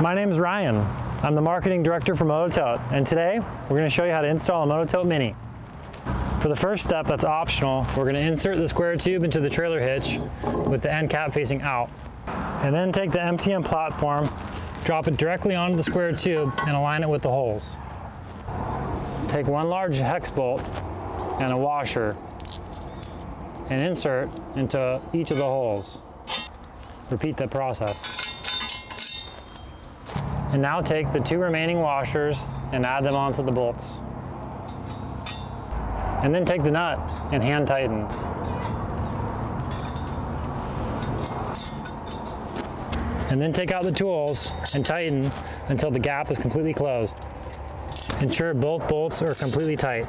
My name is Ryan. I'm the marketing director for Mototote, and today we're going to show you how to install a Mototote Mini. For the first step that's optional, we're going to insert the square tube into the trailer hitch with the end cap facing out. And then take the MTM platform, drop it directly onto the square tube and align it with the holes. Take one large hex bolt and a washer and insert into each of the holes. Repeat the process. And now take the two remaining washers and add them onto the bolts. And then take the nut and hand tighten. And then take out the tools and tighten until the gap is completely closed. Ensure both bolts are completely tight.